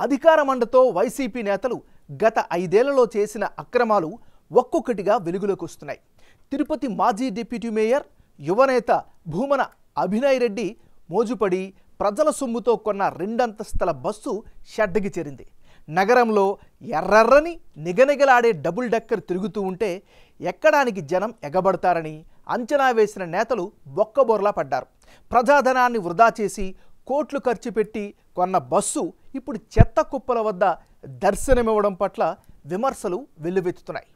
అధికార మండతో వైసీపీ నేతలు గత ఐదేళ్ళలో చేసిన అక్రమాలు ఒక్కొక్కటిగా వెలుగులోకి వస్తున్నాయి. తిరుపతి మాజీ డిప్యూటీ మేయర్ యువనేత భూమన అభినయ్ రెడ్డి మోజుపడి ప్రజల సొమ్ముతో కొన్న రెండంతస్తుల బస్సు షడ్డకి చేరింది. నగరంలో ఎర్రర్రని నిగనిగలాడే డబుల్ డెక్కర్ తిరుగుతూ ఉంటే ఎక్కడానికి జనం ఎగబడతారని అంచనా వేసిన నేతలు బొక్కబోర్లా పడ్డారు. ప్రజాధనాన్ని వృధా చేసి కోట్లు ఖర్చు పెట్టి కొన్న బస్సు ఇప్పుడు చెత్త కుప్పల వద్ద దర్శనమివ్వడం పట్ల విమర్శలు వెల్లువెత్తుతున్నాయి.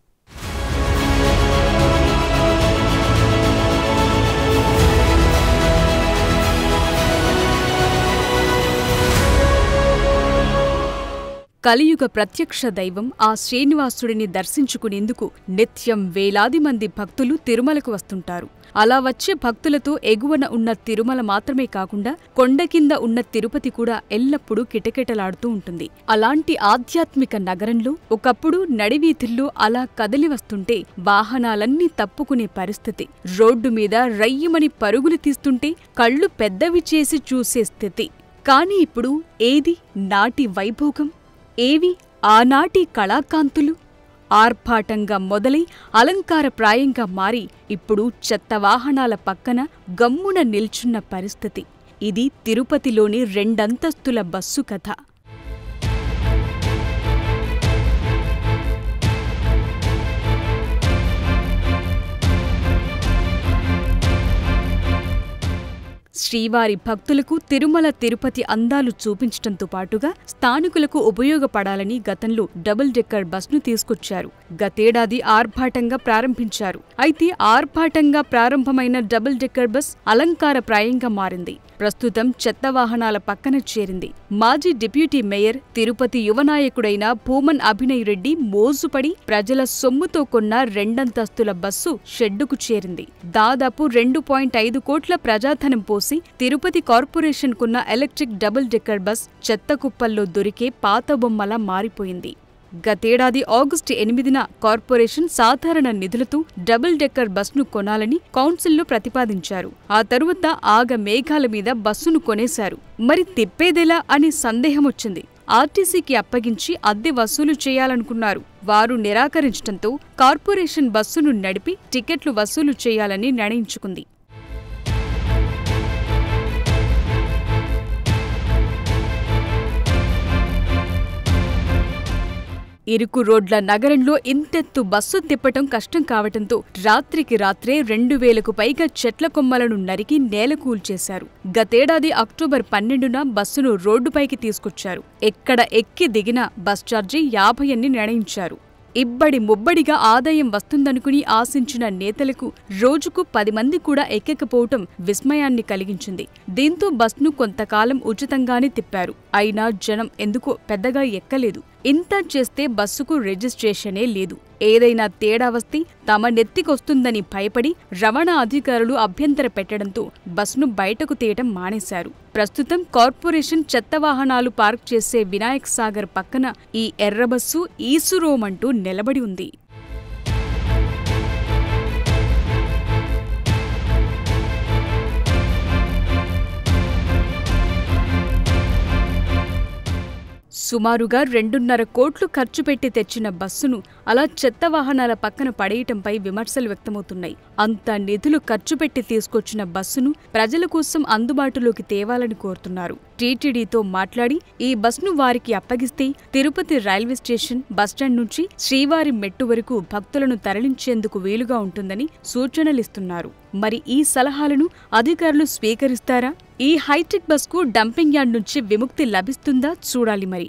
కలియుగ ప్రత్యక్ష దైవం ఆ శ్రీనివాసుడిని దర్శించుకునేందుకు నిత్యం వేలాది మంది భక్తులు తిరుమలకు వస్తుంటారు. అలా వచ్చే భక్తులతో ఎగువన ఉన్న తిరుమల మాత్రమే కాకుండా కొండ కింద ఉన్న తిరుపతి కూడా ఎల్లప్పుడూ కిటకిటలాడుతూ ఉంటుంది. అలాంటి ఆధ్యాత్మిక నగరంలో ఒకప్పుడు నడివీధుల్లో అలా కదిలి వస్తుంటే వాహనాలన్నీ తప్పుకునే పరిస్థితి. రోడ్డు మీద రయ్యమని పరుగులు తీస్తుంటే కళ్ళు పెద్దవి చేసి చూసే స్థితి. కాని ఇప్పుడు ఏది? నాటి వైభోగం? ఏవి? ఆనాటి కళాకాంతులు? ఆర్భాటంగా మొదలై అలంకారప్రాయంగా మారి ఇప్పుడు చెత్త వాహనాల పక్కన గమ్మున నిల్చున్న పరిస్థితి. ఇది తిరుపతిలోని రెండంతస్తుల బస్సు కథ. శ్రీవారి భక్తులకు తిరుమల తిరుపతి అందాలు చూపించటంతో పాటుగా స్థానికులకు ఉపయోగపడాలని గతంలో డబుల్ డెక్కర్ బస్ను తీసుకొచ్చారు. గతేడాది ఆర్భాటంగా ప్రారంభించారు. అయితే ఆర్భాటంగా ప్రారంభమైన డబుల్ డెక్కర్ బస్ అలంకారప్రాయంగా మారింది. ప్రస్తుతం చెత్త వాహనాల పక్కన చేరింది. మాజీ డిప్యూటీ మేయర్ తిరుపతి యువనాయకుడైన భూమన్ అభినయ్ రెడ్డి మోజుపడి ప్రజల సొమ్ముతో కొన్న రెండంతస్తుల బస్సు షెడ్డుకు చేరింది. దాదాపు రెండు పాయింట్ ఐదు కోట్ల ప్రజాధనం పోసి తిరుపతి కార్పొరేషన్కున్న ఎలక్ట్రిక్ డబుల్ డెక్కర్ బస్ చెత్త కుప్పల్లో దొరికే పాత బొమ్మలా మారిపోయింది. గతేడాది ఆగస్టు ఎనిమిదిన కార్పొరేషన్ సాధారణ నిధులతో డబుల్ డెక్కర్ బస్ను కొనాలని కౌన్సిల్లో ప్రతిపాదించారు. ఆ తరువాత ఆగ మేఘాల మీద బస్సును కొనేశారు. మరి తిప్పేదెలా సందేహం సందేహమొచ్చింది. ఆర్టీసీకి అప్పగించి అద్దె వసూలు చేయాలనుకున్నారు. వారు నిరాకరించడంతో కార్పొరేషన్ బస్సును నడిపి టికెట్లు వసూలు చేయాలని నిర్ణయించుకుంది. ఇరుకు రోడ్ల నగరంలో ఇంతెత్తు బస్సు తిప్పటం కష్టం కావటంతో రాత్రికి రాత్రే రెండు వేలకు పైగా చెట్ల కొమ్మలను నరికి నేలకూల్చేశారు గతేడాది అక్టోబర్ పన్నెండున బస్సును రోడ్డుపైకి తీసుకొచ్చారు. ఎక్కడ ఎక్కి దిగినా బస్ ఛార్జీ యాభై అని నిర్ణయించారు. ఇబ్బడి ముబ్బడిగా ఆదాయం వస్తుందనుకుని ఆశించిన నేతలకు రోజుకు పది మంది కూడా ఎక్కకపోవటం విస్మయాన్ని కలిగించింది. దీంతో బస్ను కొంతకాలం ఉచితంగానే తిప్పారు. అయినా జనం ఎందుకో పెద్దగా ఎక్కలేదు. ఇంత చేస్తే బస్సుకు రిజిస్ట్రేషనే లేదు. ఏదైనా తేడా వస్తే తమ నెత్తికొస్తుందని భయపడి రవాణా అధికారులు అభ్యంతర పెట్టడంతో బస్ను బయటకు తీయటం మానేశారు. ప్రస్తుతం కార్పొరేషన్ చెత్త వాహనాలు పార్క్ చేసే వినాయక్ సాగర్ పక్కన ఈ ఎర్ర బస్సు ఈసురోమంటూ నిలబడి ఉంది. సుమారుగా రెండున్నర కోట్లు ఖర్చు పెట్టి తెచ్చిన బస్సును అలా చెత్త వాహనాల పక్కన పడేయటంపై విమర్శలు వ్యక్తమవుతున్నాయి. అంత నిధులు ఖర్చు పెట్టి తీసుకొచ్చిన బస్సును ప్రజల కోసం అందుబాటులోకి తేవాలని కోరుతున్నారు. టీటీడీతో మాట్లాడి ఈ బస్ను వారికి అప్పగిస్తే తిరుపతి రైల్వే స్టేషన్ బస్టాండ్ నుంచి శ్రీవారి మెట్టు వరకు భక్తులను తరలించేందుకు వీలుగా ఉంటుందని సూచనలిస్తున్నారు మరి ఈ సలహాలను అధికారులు స్వీకరిస్తారా? ఈ హైటెక్ బస్కు డంపింగ్ యార్డ్ నుంచి విముక్తి లభిస్తుందా? చూడాలి మరి.